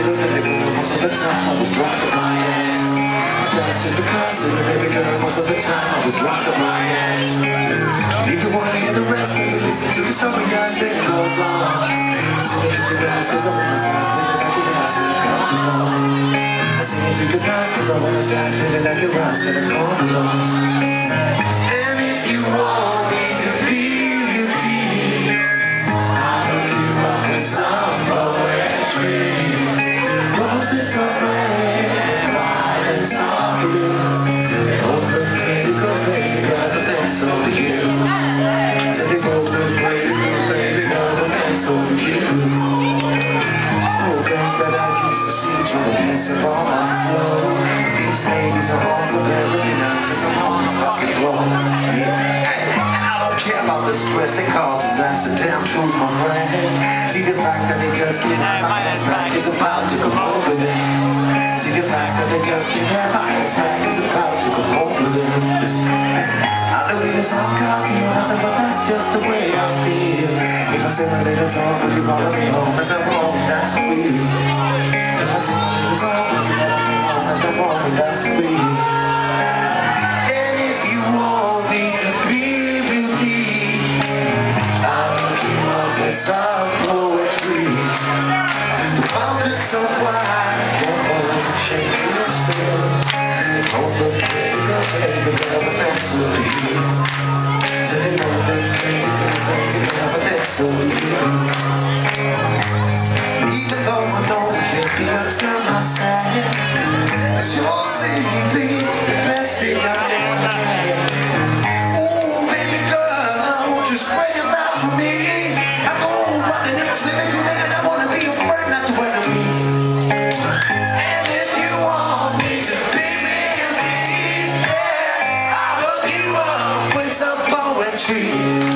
little baby girl Most of the time I was drunk at my ass But that's just because little baby girl Most of the time I was drunk at my ass And if you wanna hear the rest Then you listen to the story say it goes on Sing it to the dance Cause I wanna smash Feeling like a ass Gonna come along I sing it to the dance Cause I wanna smash like ass Gonna come along And if you want of all my flow These ladies are also very nice Cause I'm on the fucking roll Yeah, I don't care about the stress they cause And that's the damn truth, my friend See the fact that they just keep my ass back is about to come over them the just keep my ass back is about to come over them I know it is all cocky or nothing But that's just the way I feel If I say my little talk, would you follow me home? Is that wrong? That's real If I say my little talk, would you follow me home? That wrong? That's real And if you want me to be deep I'll hook you up with poetry The mountains so wide, Even though I know you can't be my side Sure seem the best thing I've ever had Ooh, baby girl, won't you spread your love for me? I go running and. I wanna be your friend, not your enemy. And if you want me to be yeah, I'll hook you up with some poetry.